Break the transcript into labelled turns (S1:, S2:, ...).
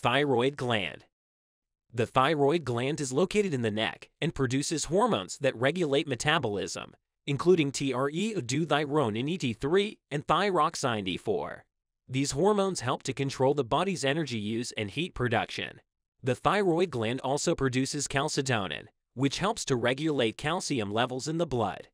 S1: Thyroid gland. The thyroid gland is located in the neck and produces hormones that regulate metabolism, including triiodothyronine ET3 and thyroxine T4. These hormones help to control the body's energy use and heat production. The thyroid gland also produces calcitonin, which helps to regulate calcium levels in the blood.